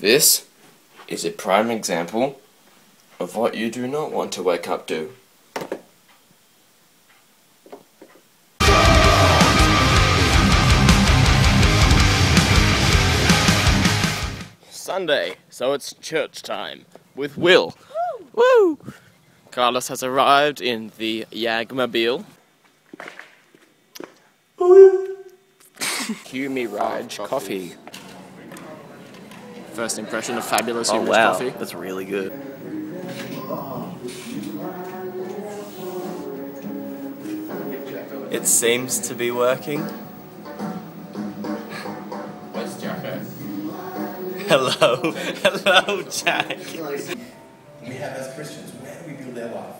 This is a prime example of what you do not want to wake up to. Sunday, so it's church time with Will. Woo! Karlis has arrived in the Yagmobile. Humeridge coffee. First impression of fabulous Oh Human wow, coffee. that's really good. It seems to be working. Where's Jacko? Hello, hello, Jack. we have as Christians, where do we build our life?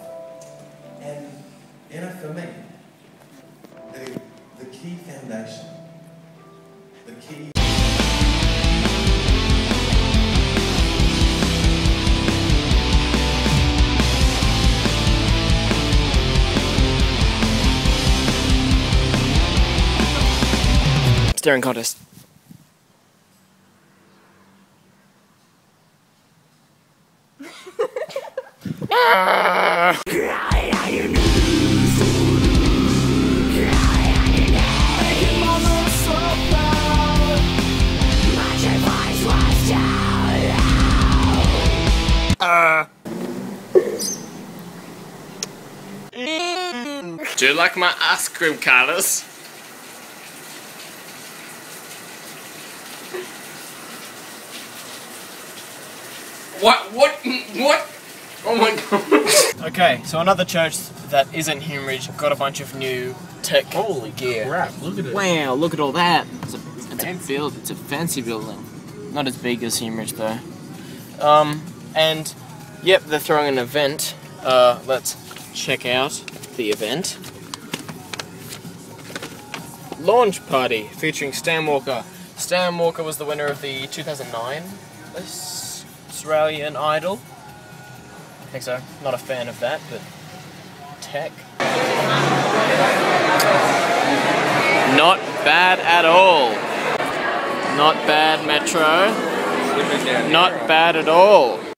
And, you know, for me, the, the key foundation, the key. Staring contest. Do you like my ice cream, Karlis? What? What? What? Oh my god. okay, so another church that isn't Humeridge got a bunch of new tech Holy gear. Crap, look at it. Wow, look at all that. It's a, it's a build. It's a fancy building. Not as big as Humeridge though. Um, and yep, they're throwing an event. Uh, let's check out the event. Launch party featuring Stan Walker. Stan Walker was the winner of the 2009 Australian Idol. I think so. Not a fan of that, but tech. Not bad at all. Not bad, Metro. Not bad at all.